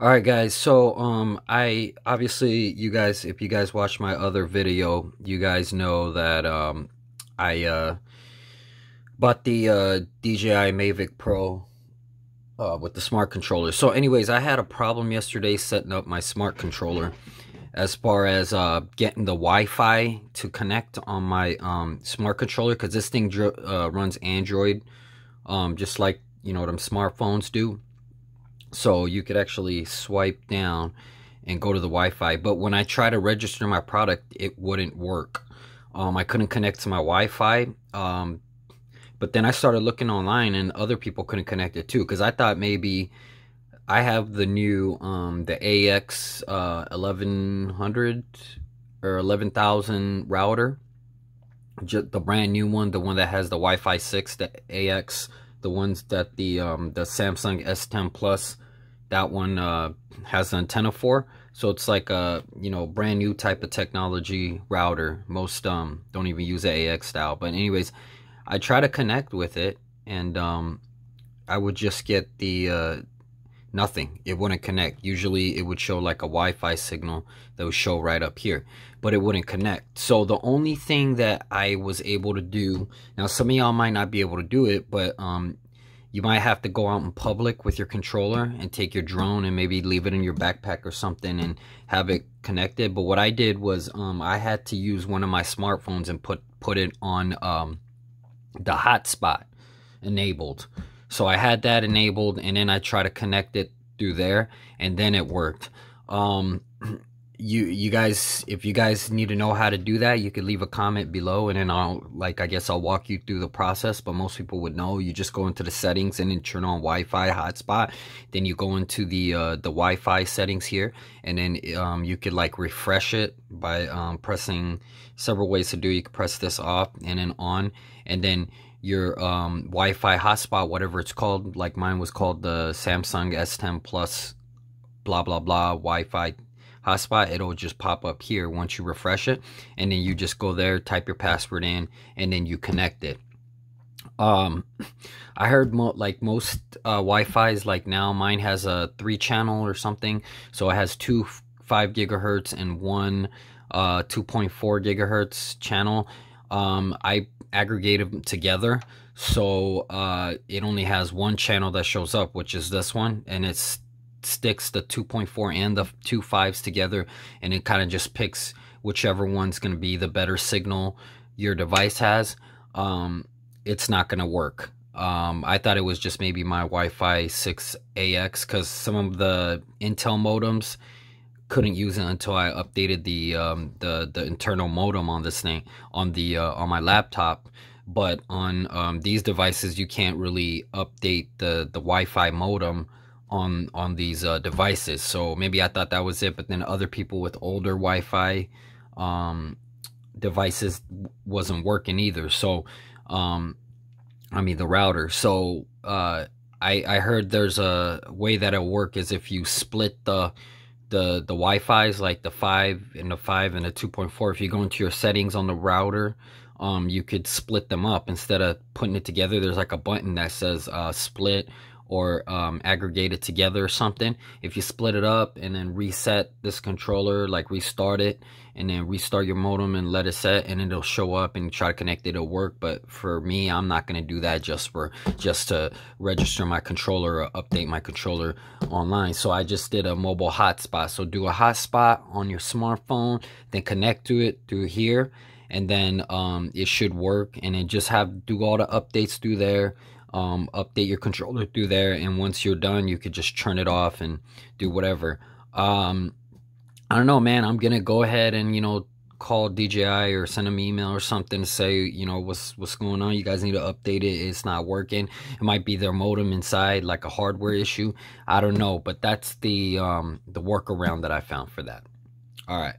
All right, guys. So, um, I obviously, you guys, if you guys watch my other video, you guys know that um, I uh, bought the uh, DJI Mavic Pro uh, with the smart controller. So, anyways, I had a problem yesterday setting up my smart controller as far as uh, getting the Wi-Fi to connect on my um, smart controller because this thing uh, runs Android, um, just like you know what them smartphones do. So you could actually swipe down and go to the Wi-Fi. But when I try to register my product, it wouldn't work. Um, I couldn't connect to my Wi-Fi. Um, but then I started looking online and other people couldn't connect it too. Because I thought maybe I have the new, um, the AX uh, 1100 or 11,000 router. Just the brand new one, the one that has the Wi-Fi 6, the AX, the ones that the um, the Samsung S10 Plus that one uh, has an antenna for. So it's like a you know brand new type of technology router. Most um don't even use the AX style. But anyways, I try to connect with it, and um, I would just get the uh, nothing. It wouldn't connect. Usually it would show like a Wi-Fi signal that would show right up here, but it wouldn't connect. So the only thing that I was able to do now, some of y'all might not be able to do it, but um, you might have to go out in public with your controller and take your drone and maybe leave it in your backpack or something and have it connected. But what I did was um, I had to use one of my smartphones and put put it on um, the hotspot enabled. So I had that enabled and then I try to connect it through there and then it worked. Um, you you guys if you guys need to know how to do that you could leave a comment below and then i'll like i guess i'll walk you through the process but most people would know. You just go into the settings and then turn on wi-fi hotspot. Then you go into the uh the wi-fi settings here and then um you could like refresh it by um pressing several ways to do you can press this off and then on. And then your um wi-fi hotspot whatever it's called like mine was called the samsung s10 plus blah blah blah wi-fi hotspot, it'll just pop up here once you refresh it. And then you just go there, type your password in, and then you connect it. Um, I heard mo like most uh, Wi-Fi's like now, mine has a three channel or something. So it has two 5 gigahertz and one uh, 2.4 gigahertz channel. Um, I aggregated them together. So uh, it only has one channel that shows up, which is this one. And it's sticks the 2.4 and the two fives together and it kind of just picks whichever one's going to be the better signal your device has um, it's not going to work um, I thought it was just maybe my Wi-Fi 6AX because some of the Intel modems couldn't use it until I updated the um, the the internal modem on this thing on the uh, on my laptop. But on um, these devices, you can't really update the the Wi-Fi modem on on these uh, devices. So maybe I thought that was it, but then other people with older Wi-Fi um, devices wasn't working either. So um, I mean the router. So uh, I I heard there's a way that it'll work is if you split the the the Wi-Fi's like the five and the five and the 2.4. If you go into your settings on the router. Um, you could split them up instead of putting it together. There's like a button that says uh, split or um, aggregate it together or something. If you split it up and then reset this controller, like restart it, and then restart your modem and let it set, and it'll show up and try to connect it, it'll work. But for me, I'm not gonna do that just for just to register my controller or update my controller online. So I just did a mobile hotspot. So do a hotspot on your smartphone, then connect to it through here, and then um, it should work. And then just have do all the updates through there um, update your controller through there and once you're done you could just turn it off and do whatever. Um, I don't know man. I'm gonna go ahead and you know call DJI or send them email or something to say you know what's what's going on. You guys need to update it. It's not working. It might be their modem inside like a hardware issue. I don't know but that's the um, the workaround that I found for that. All right